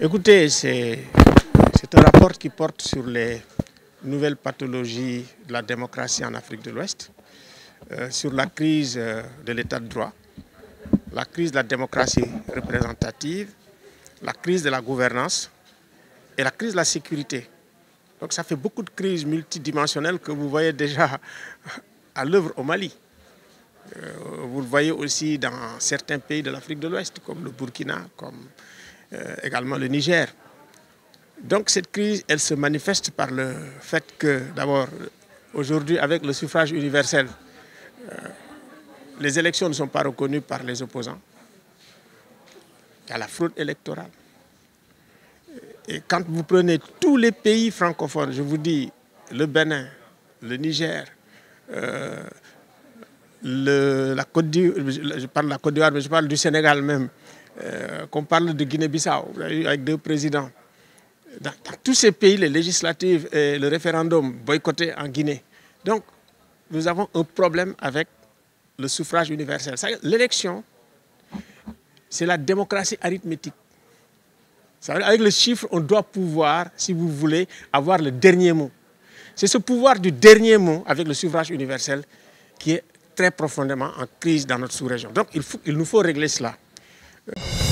Écoutez, c'est un rapport qui porte sur les nouvelles pathologies de la démocratie en Afrique de l'Ouest, euh, sur la crise euh, de l'état de droit, la crise de la démocratie représentative, la crise de la gouvernance et la crise de la sécurité. Donc ça fait beaucoup de crises multidimensionnelles que vous voyez déjà à l'œuvre au Mali. Euh, vous le voyez aussi dans certains pays de l'Afrique de l'Ouest, comme le Burkina, comme également le Niger. Donc cette crise, elle se manifeste par le fait que, d'abord, aujourd'hui, avec le suffrage universel, euh, les élections ne sont pas reconnues par les opposants. Il y a la fraude électorale. Et quand vous prenez tous les pays francophones, je vous dis le Bénin, le Niger, la Côte je parle de la Côte d'Ivoire, mais je parle du Sénégal même, euh, qu'on parle de Guinée-Bissau, avec deux présidents. Dans, tous ces pays, les législatives et le référendum boycottés en Guinée. Donc, nous avons un problème avec le suffrage universel. L'élection, c'est la démocratie arithmétique. Avec le chiffre, on doit pouvoir, si vous voulez, avoir le dernier mot. C'est ce pouvoir du dernier mot avec le suffrage universel qui est très profondément en crise dans notre sous-région. Donc il, nous faut régler cela. Yeah.